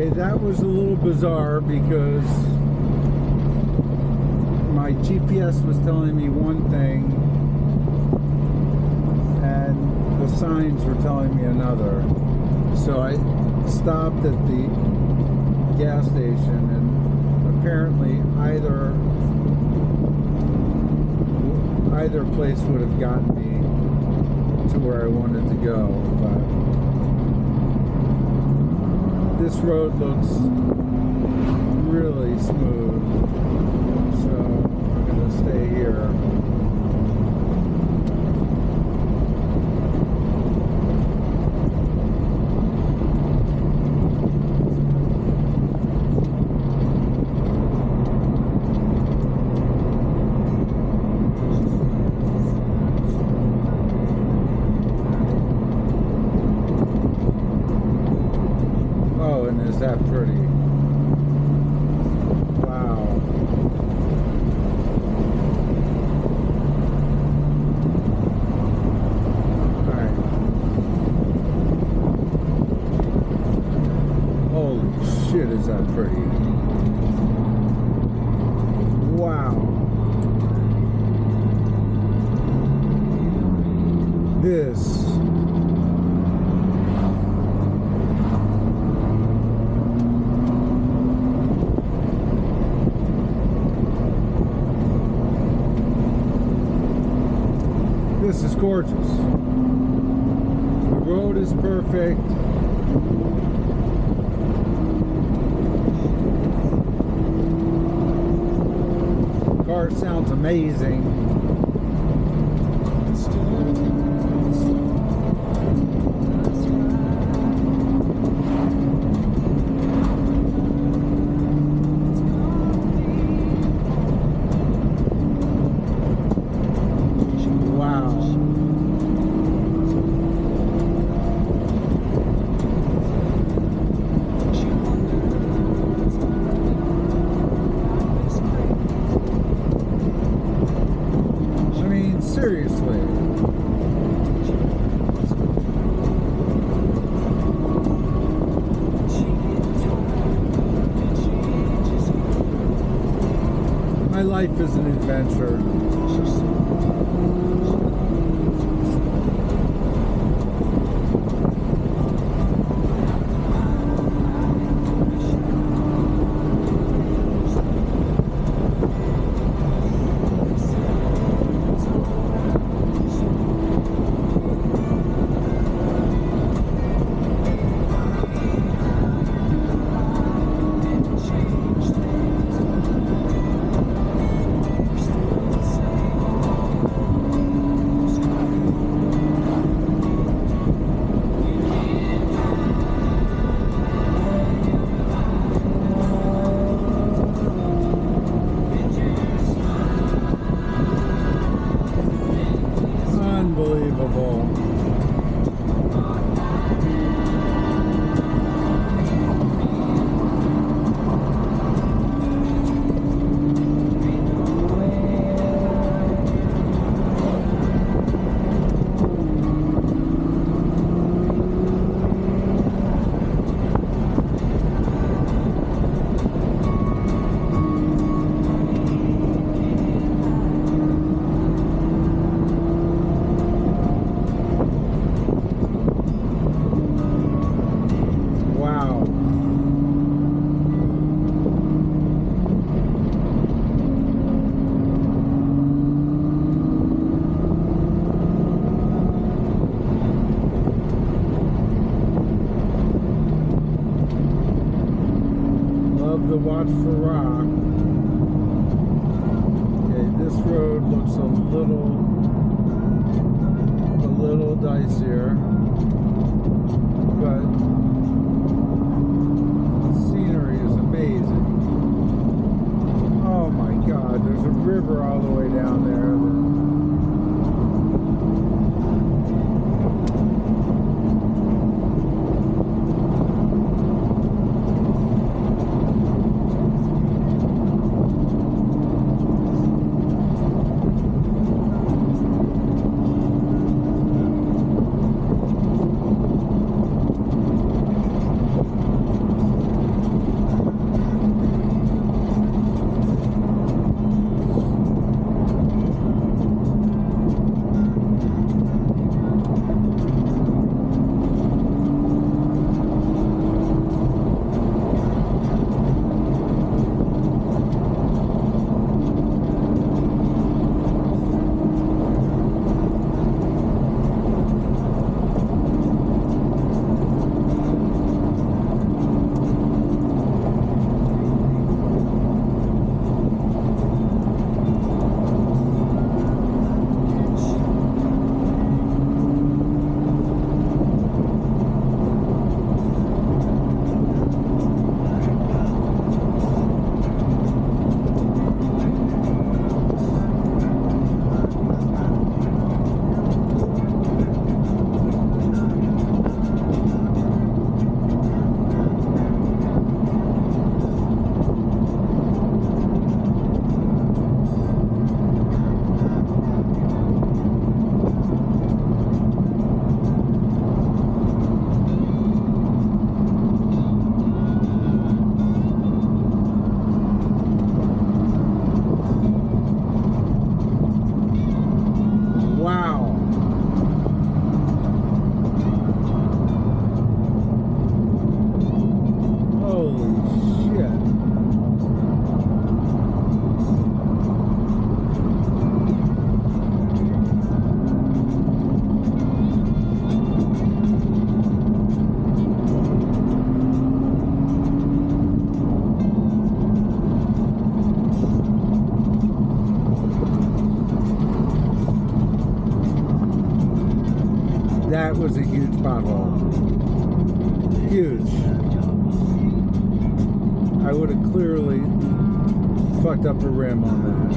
Okay, that was a little bizarre because my GPS was telling me one thing and the signs were telling me another. So I stopped at the gas station and apparently either either place would have gotten me to where I wanted to go, but this road looks really smooth, so I'm gonna stay here. Oh, and is that pretty? Wow. Alright. Holy shit, is that pretty? Wow. This This is gorgeous. The road is perfect. Car sounds amazing. Wow. I mean, seriously. My life is an adventure. Love the watch for rock. Okay, this road looks a little a little dicier. But the scenery is amazing. Oh my god, there's a river all the way down there. That was a huge pothole. Huge. I would have clearly fucked up a rim on that.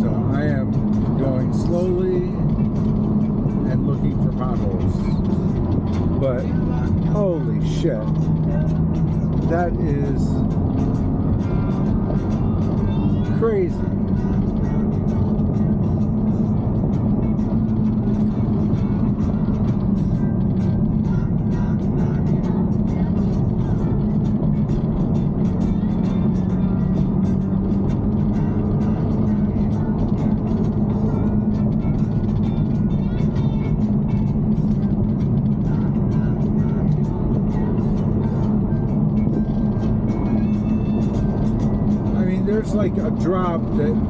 So I am going slowly and looking for potholes. But holy shit. That is crazy. Like a drop that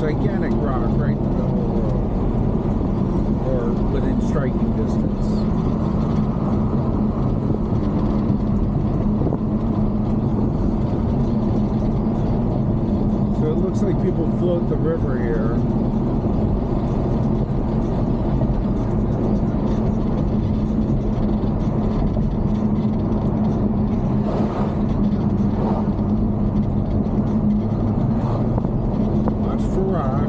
gigantic rock right in the middle of the road, or within striking distance. So it looks like people float the river here. Watch for rock.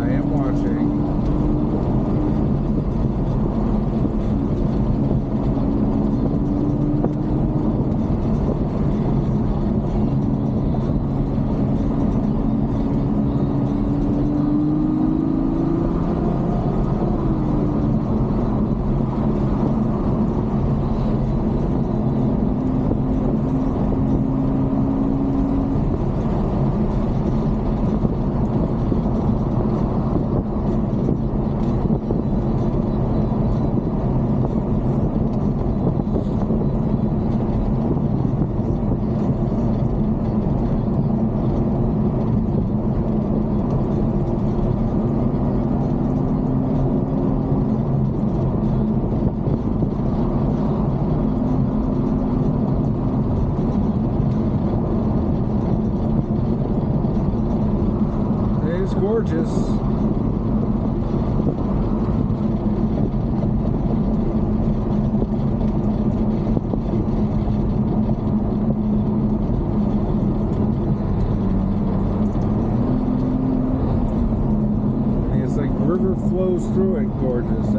I am watching. It It's like river flows through it, gorgeous.